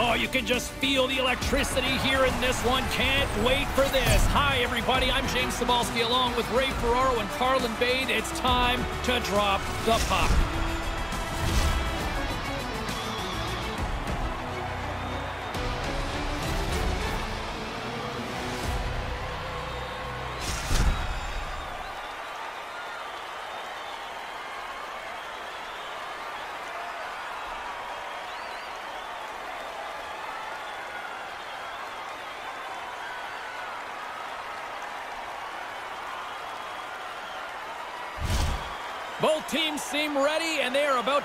Oh, you can just feel the electricity here in this one. Can't wait for this. Hi, everybody. I'm James Cybulski along with Ray Ferraro and Carlin Bade. It's time to drop the puck.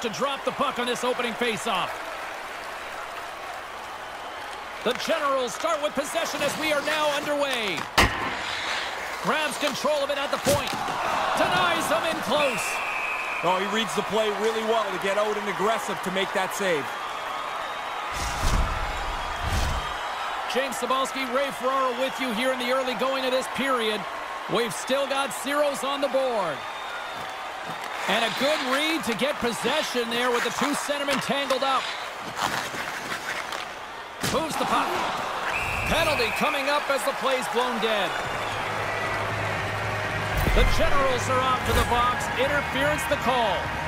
To drop the puck on this opening faceoff. The Generals start with possession as we are now underway. Grabs control of it at the point. Denies them in close. Oh, he reads the play really well to get out and aggressive to make that save. James Cybulski, Ray Ferraro with you here in the early going of this period. We've still got zeros on the board. And a good read to get possession there with the two centermen tangled up. Moves the puck. Penalty coming up as the play's blown dead. The Generals are off to the box. Interference the call.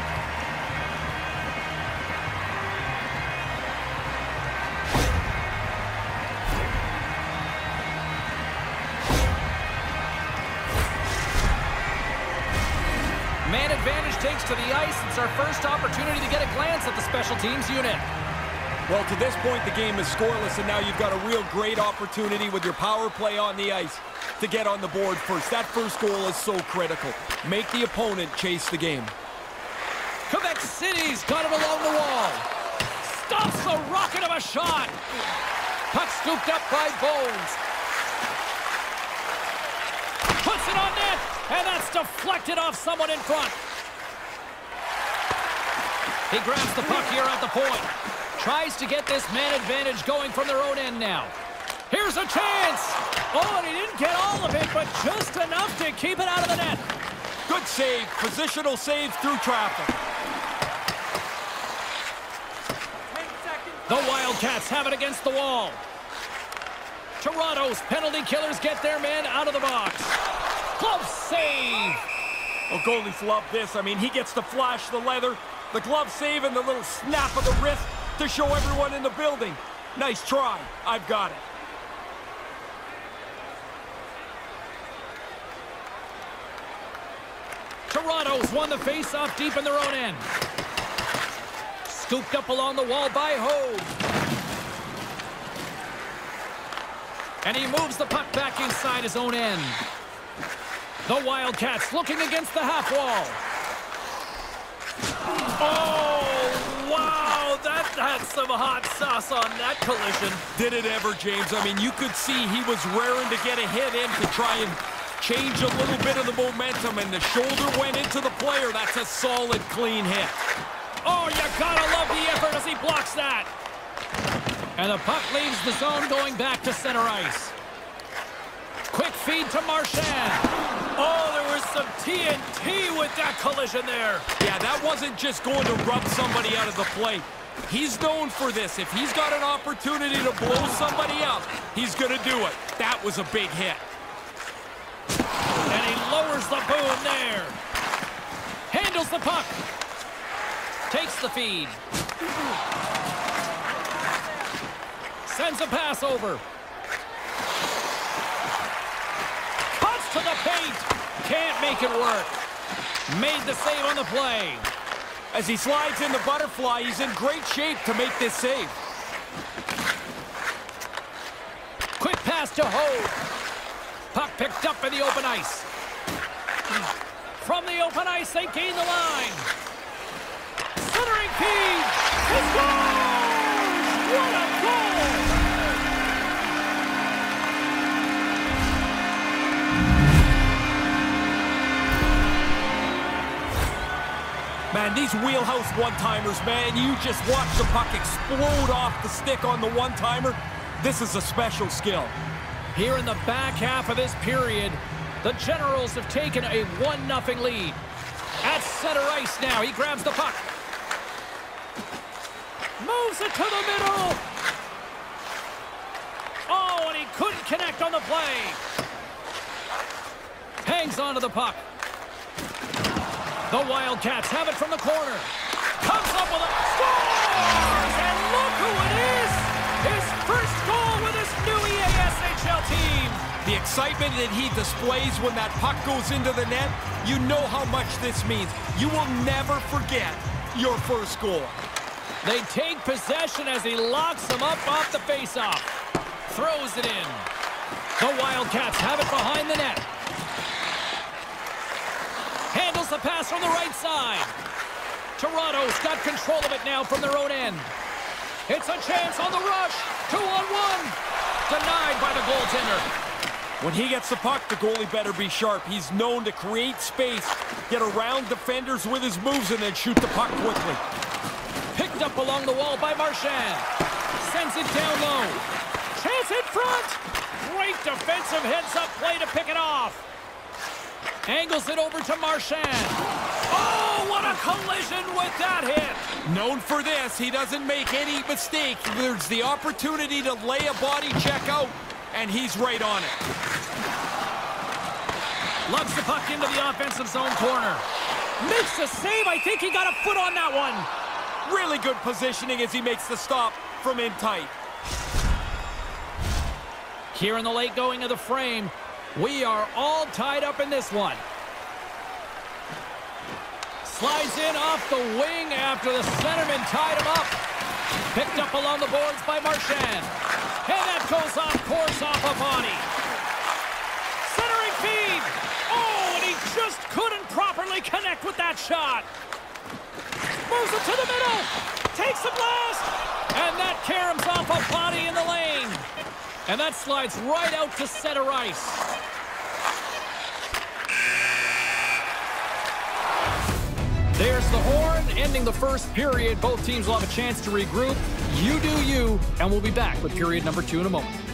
To the ice. It's our first opportunity to get a glance at the special teams unit. Well, to this point, the game is scoreless, and now you've got a real great opportunity with your power play on the ice to get on the board first. That first goal is so critical. Make the opponent chase the game. Quebec City's got it along the wall. Stops the rocket of a shot. Puck scooped up by Bones. Puts it on net, and that's deflected off someone in front. He grabs the puck here at the point. Tries to get this man advantage going from their own end now. Here's a chance. Oh, and he didn't get all of it, but just enough to keep it out of the net. Good save. Positional save through traffic. The Wildcats have it against the wall. Toronto's penalty killers get their man out of the box. Glove save. Well, goalies love this. I mean, he gets to flash the leather, the glove save, and the little snap of the wrist to show everyone in the building. Nice try. I've got it. Toronto's won the face-off deep in their own end. Scooped up along the wall by Hogue. And he moves the puck back inside his own end. The Wildcats looking against the half wall. Oh, wow, that had some hot sauce on that collision. Did it ever, James? I mean, you could see he was raring to get a hit in to try and change a little bit of the momentum, and the shoulder went into the player. That's a solid, clean hit. Oh, you gotta love the effort as he blocks that. And the puck leaves the zone going back to center ice. Quick feed to Marchand. Oh, there was some TNT with that collision there. Yeah, that wasn't just going to rub somebody out of the play. He's known for this. If he's got an opportunity to blow somebody up, he's going to do it. That was a big hit. And he lowers the boom there. Handles the puck. Takes the feed. Sends a pass over. Cuts to the paint. Can't make it work. Made the save on the play. As he slides in the butterfly, he's in great shape to make this save. Quick pass to Hogue. Puck picked up in the open ice. From the open ice, they gain the line. Centering feed. What a Man, these wheelhouse one-timers, man, you just watch the puck explode off the stick on the one-timer. This is a special skill. Here in the back half of this period, the Generals have taken a 1-0 lead. At center ice now, he grabs the puck. Moves it to the middle. Oh, and he couldn't connect on the play. Hangs onto the puck. The Wildcats have it from the corner. Comes up with a... Scores! And look who it is! His first goal with his new EASHL team. The excitement that he displays when that puck goes into the net, you know how much this means. You will never forget your first goal. They take possession as he locks them up off the faceoff. Throws it in. The Wildcats have it behind the net. Handles the pass from the right side. Toronto's got control of it now from their own end. It's a chance on the rush. Two on one. Denied by the goaltender. When he gets the puck, the goalie better be sharp. He's known to create space, get around defenders with his moves, and then shoot the puck quickly. Picked up along the wall by Marchand. Sends it down low. Chance in front. Great defensive heads-up play to pick it off. Angles it over to Marchand. Oh, what a collision with that hit. Known for this, he doesn't make any mistake. There's the opportunity to lay a body check out, and he's right on it. Lugs the puck into the offensive zone corner. Makes the save. I think he got a foot on that one. Really good positioning as he makes the stop from in tight. Here in the late going of the frame, we are all tied up in this one. Slides in off the wing after the centerman tied him up. Picked up along the boards by Marchand. And that goes off course off a body. Centering feed. Oh, and he just couldn't properly connect with that shot. Moves it to the middle. Takes the blast. And that caroms off a body in the lane. And that slides right out to center ice. There's the horn, ending the first period. Both teams will have a chance to regroup. You do you, and we'll be back with period number two in a moment.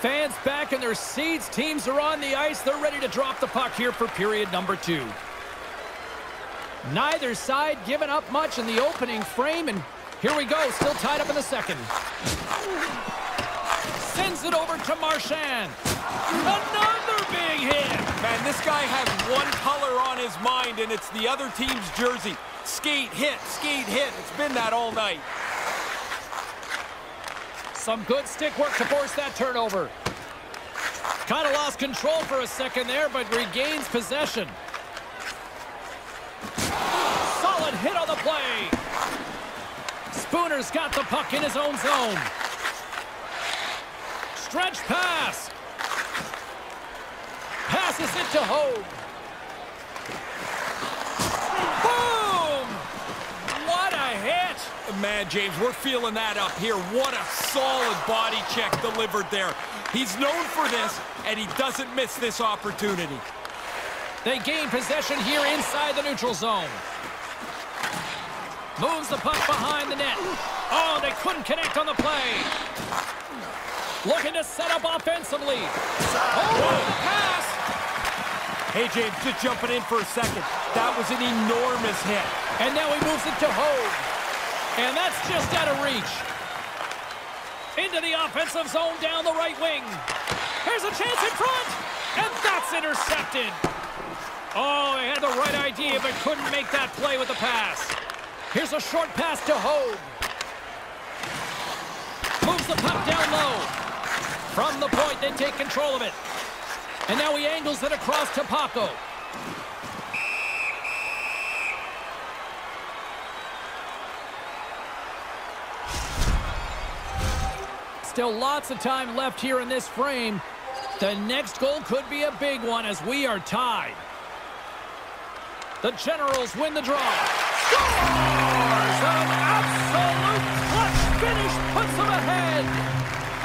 Fans back in their seats. Teams are on the ice. They're ready to drop the puck here for period number two. Neither side giving up much in the opening frame, and here we go, still tied up in the second. Sends it over to Marchand. Another big hit. Man, this guy has one color on his mind, and it's the other team's jersey. Skate, hit, skate, hit. It's been that all night. Some good stick work to force that turnover. Kind of lost control for a second there, but regains possession. Solid hit on the play. Spooner's got the puck in his own zone. Stretch pass. Passes it to Hogue. Boom! What a hit! Man, James, we're feeling that up here. What a solid body check delivered there. He's known for this, and he doesn't miss this opportunity. They gain possession here inside the neutral zone. Moves the puck behind the net. Oh, they couldn't connect on the play. Looking to set up offensively. Oh, pass! Hey, James, just jumping in for a second. That was an enormous hit. And now he moves it to Hogue. And that's just out of reach. Into the offensive zone down the right wing. Here's a chance in front. And that's intercepted. Oh, he had the right idea, but couldn't make that play with the pass. Here's a short pass to Hogue. Moves the puck down low. From the point, they take control of it. And now he angles it across to Paco. Still lots of time left here in this frame. The next goal could be a big one as we are tied. The Generals win the draw. Scores! An absolute clutch finish puts them ahead.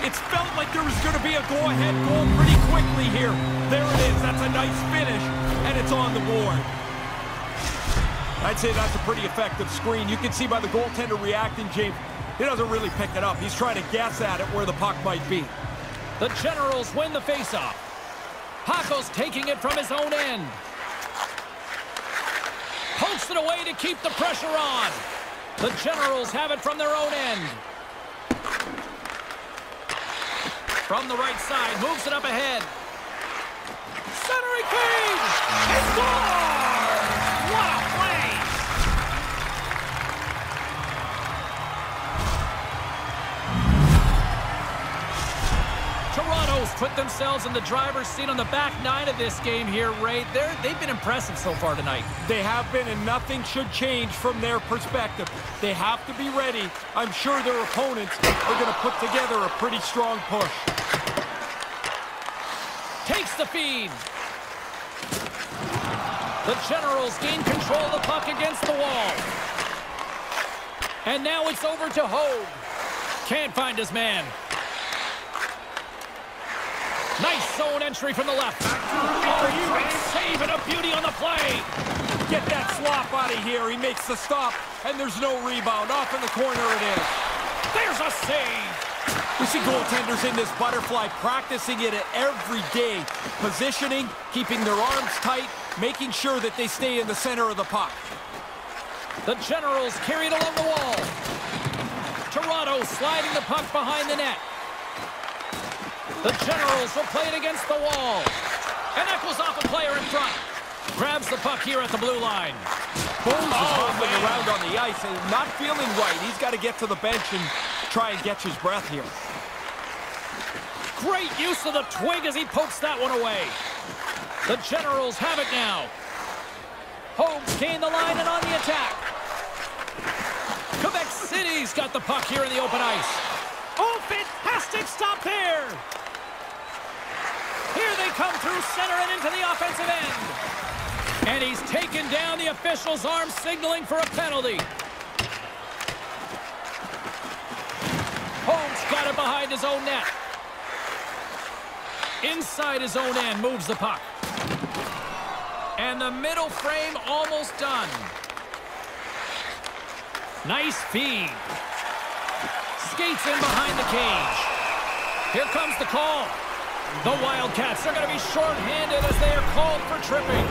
It's felt like there was going to be a go-ahead goal pretty quickly here. There it is. That's a nice finish, and it's on the board. I'd say that's a pretty effective screen. You can see by the goaltender reacting, James, he doesn't really pick it up. He's trying to guess at it where the puck might be. The Generals win the faceoff. Paco's taking it from his own end. Pokes it away to keep the pressure on. The Generals have it from their own end. From the right side, moves it up ahead. Centering! He scores! Toronto's put themselves in the driver's seat on the back nine of this game here, Ray. They're, they've been impressive so far tonight. They have been, and nothing should change from their perspective. They have to be ready. I'm sure their opponents are going to put together a pretty strong push. Takes the feed. The Generals gain control of the puck against the wall. And now it's over to Hogue. Can't find his man. Nice zone entry from the left. Oh, great save and a beauty on the play. Get that slop out of here. He makes the stop, and there's no rebound. Off in the corner it is. There's a save. We see goaltenders in this butterfly practicing it every day. Positioning, keeping their arms tight, making sure that they stay in the center of the puck. The Generals carry it along the wall. Toronto sliding the puck behind the net. The Generals will play it against the wall. And echoes off a player in front. Grabs the puck here at the blue line. Bowes is Oh, hopping man. around on the ice and not feeling right. He's got to get to the bench and try and get his breath here. Great use of the twig as he pokes that one away. The Generals have it now. Hogues gain the line and on the attack. Quebec City's got the puck here in the open ice. Oh, fantastic stop there. Here they come through center and into the offensive end. And he's taken down the official's arm, signaling for a penalty. Holmes got it behind his own net. Inside his own end, moves the puck. And the middle frame almost done. Nice feed. Skates in behind the cage. Here comes the call. The Wildcats are going to be shorthanded as they are called for tripping.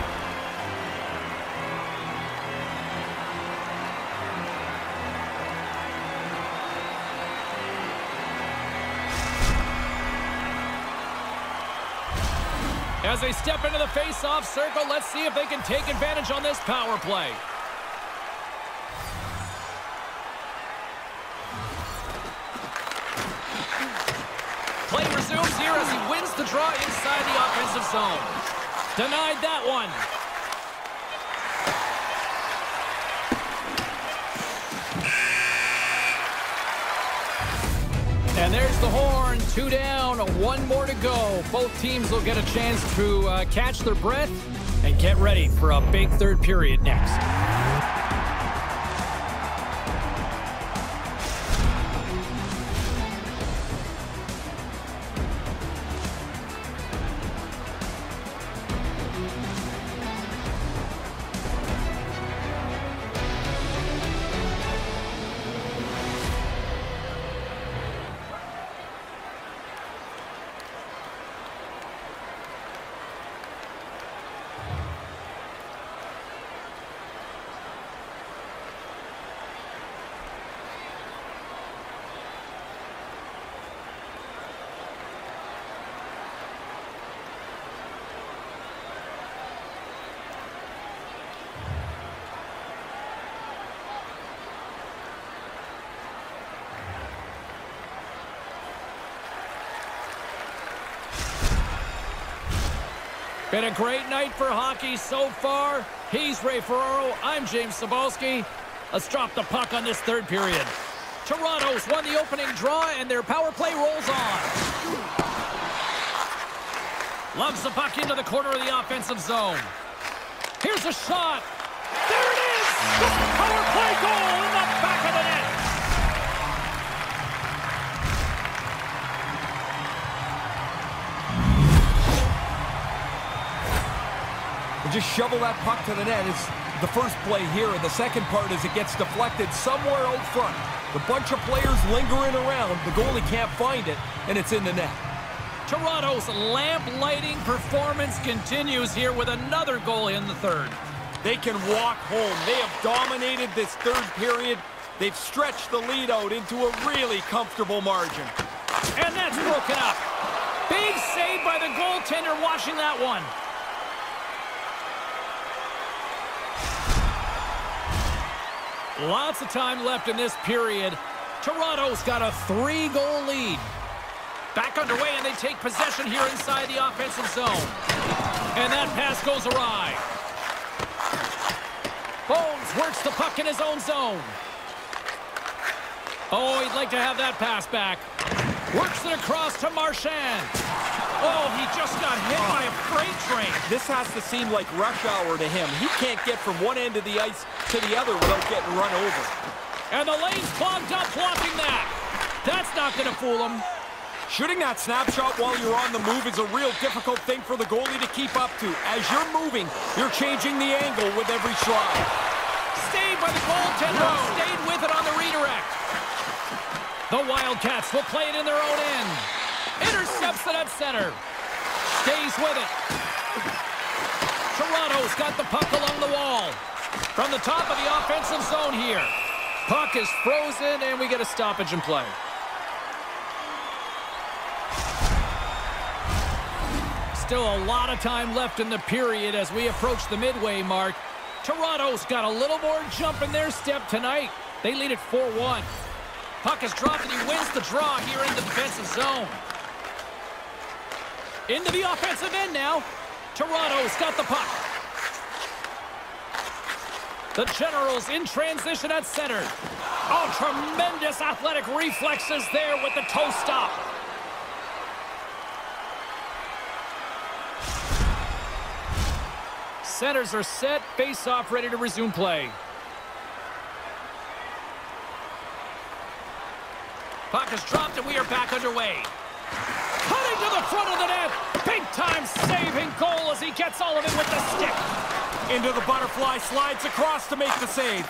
As they step into the face-off circle, let's see if they can take advantage on this power play. Play draw inside the offensive zone. Denied that one. And there's the horn. Two down, one more to go. Both teams will get a chance to uh, catch their breath and get ready for a big third period next. Been a great night for hockey so far. He's Ray Ferraro. I'm James Cybulski. Let's drop the puck on this third period. Toronto's won the opening draw, and their power play rolls on. Loves the puck into the corner of the offensive zone. Here's a shot. There it is! Power play goal just shovel that puck to the net is the first play here. And the second part is it gets deflected somewhere out front. The bunch of players lingering around. The goalie can't find it, and it's in the net. Toronto's lamp-lighting performance continues here with another goal in the third. They can walk home. They have dominated this third period. They've stretched the lead out into a really comfortable margin. And that's broken up. Big save by the goaltender watching that one. Lots of time left in this period. Toronto's got a three-goal lead. Back underway, and they take possession here inside the offensive zone. And that pass goes awry. Bones works the puck in his own zone. Oh, he'd like to have that pass back. Works it across to Marchand. Oh, he just got hit by a freight train. This has to seem like rush hour to him. He can't get from one end of the ice to the other without getting run over. And the lane's clogged up blocking that. That's not going to fool him. Shooting that snapshot while you're on the move is a real difficult thing for the goalie to keep up to. As you're moving, you're changing the angle with every stride. Stayed by the goaltender. No. Stayed with it on the redirect. The Wildcats will play it in their own end. Intercepts it at center. Stays with it. Toronto's got the puck along the wall. From the top of the offensive zone here. Puck is frozen, and we get a stoppage in play. Still a lot of time left in the period as we approach the midway mark. Toronto's got a little more jump in their step tonight. They lead it 4-1. Puck is dropped, and he wins the draw here in the defensive zone. Into the offensive end now. Toronto's got the puck. The Generals in transition at center. Oh, tremendous athletic reflexes there with the toe stop. Centers are set, face-off ready to resume play. Puck is dropped and we are back underway to the front of the net. Big-time saving goal as he gets all of it with the stick. Into the butterfly, slides across to make the save.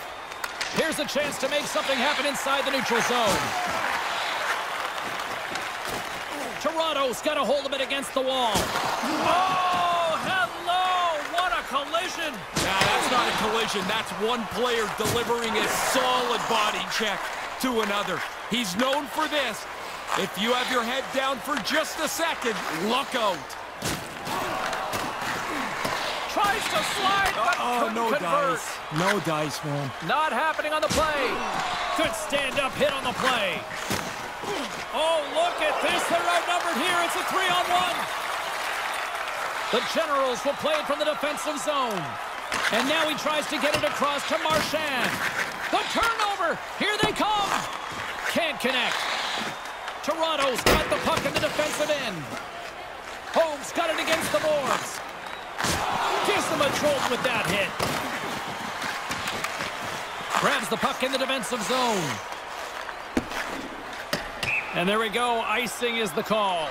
Here's a chance to make something happen inside the neutral zone. Toronto's got a hold of it against the wall. Oh, hello! What a collision! Nah, that's not a collision. That's one player delivering a solid body check to another. He's known for this. If you have your head down for just a second, look out. Tries to slide, but oh, no convert. dice. No dice, man. Not happening on the play. Good stand-up hit on the play. Oh, look at this. They're outnumbered here. It's a three-on-one. The Generals will play it from the defensive zone. And now he tries to get it across to Marchand. The turnover. Here they come. Can't connect. Toronto's got the puck in the defensive end. Holmes got it against the boards. Gives them a jolt with that hit. Grabs the puck in the defensive zone. And there we go. Icing is the call.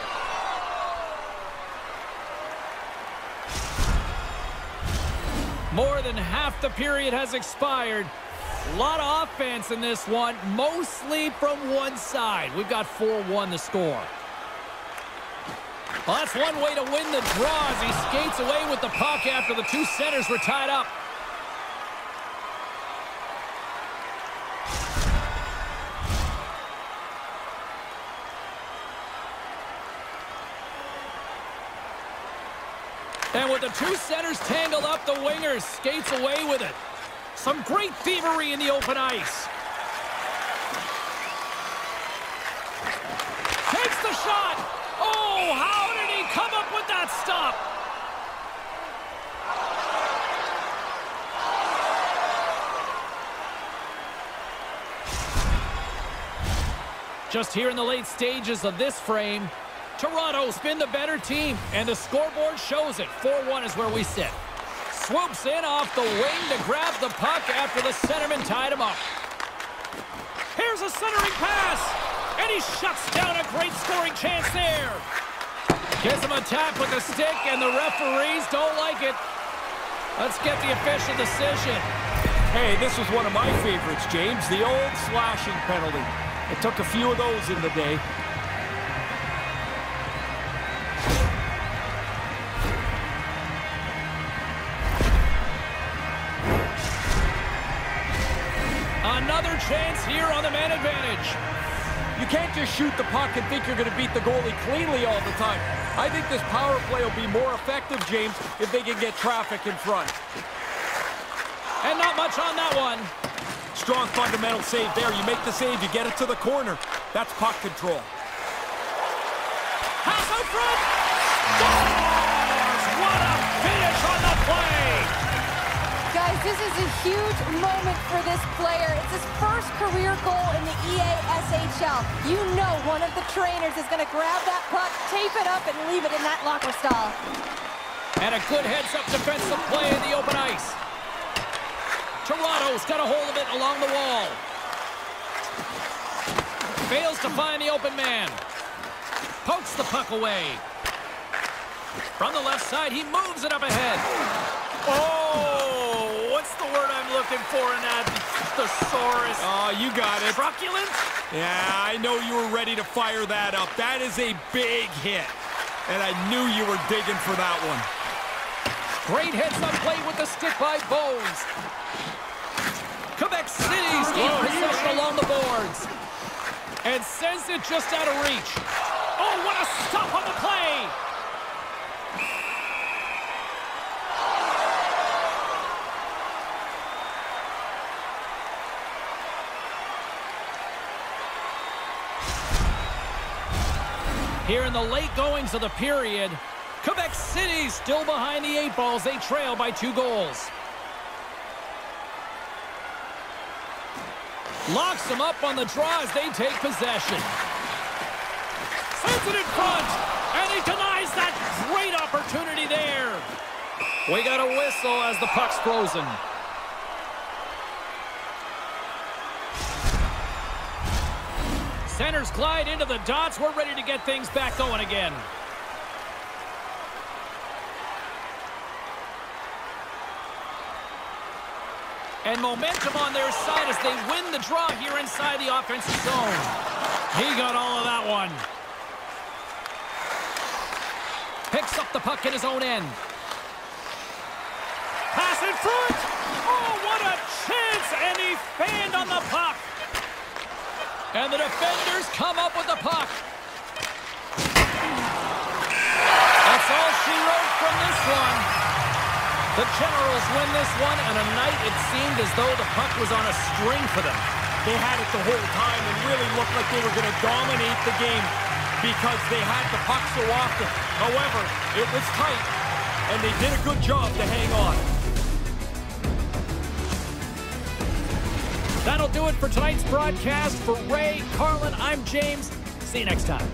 More than half the period has expired. A lot of offense in this one, mostly from one side. We've got 4-1 the score. Well, that's one way to win the draw as he skates away with the puck after the two centers were tied up. And with the two centers tangled up, the wingers skates away with it. Some great thievery in the open ice. Takes the shot. Oh, how did he come up with that stop? Just here in the late stages of this frame, Toronto's been the better team, and the scoreboard shows it. 4-1 is where we sit. Swoops in off the wing to grab the puck after the centerman tied him up. Here's a centering pass, and he shuts down a great scoring chance there. Gives him a tap with the stick, and the referees don't like it. Let's get the official decision. Hey, this was one of my favorites, James, the old slashing penalty. It took a few of those in the day. Just shoot the puck and think you're going to beat the goalie cleanly all the time. I think this power play will be more effective, James, if they can get traffic in front. And not much on that one. Strong fundamental save there. You make the save, you get it to the corner. That's puck control. Pass out front. Scores! What a finish on the play! This is a huge moment for this player. It's his first career goal in the EASHL. You know one of the trainers is going to grab that puck, tape it up, and leave it in that locker stall. And a good heads-up defensive play in the open ice. Toronto's got a hold of it along the wall. Fails to find the open man. Pokes the puck away. From the left side, he moves it up ahead. Oh, what's the word I'm looking for in that thesaurus? Oh, you got it. Truculent? Yeah, I know you were ready to fire that up. That is a big hit. And I knew you were digging for that one. Great heads-up play with the stick by Bones. Quebec City's deep possession along the boards. And sends it just out of reach. Oh, what a stop on the play! Here in the late goings of the period, Quebec City still behind the eight balls. They trail by two goals. Locks them up on the draw as they take possession. Sends it in front, and he denies that great opportunity there. We got a whistle as the puck's frozen. Centers glide into the dots. We're ready to get things back going again. And momentum on their side as they win the draw here inside the offensive zone. He got all of that one. Picks up the puck in his own end. Pass in front. Oh, what a chance. And he fanned on the puck. And the defenders come up with the puck. That's all she wrote from this one. The Generals win this one, and a night it seemed as though the puck was on a string for them. They had it the whole time and really looked like they were going to dominate the game because they had the puck so often. However, it was tight, and they did a good job to hang on. That'll do it for tonight's broadcast. For Ray, Carlin, I'm James. See you next time.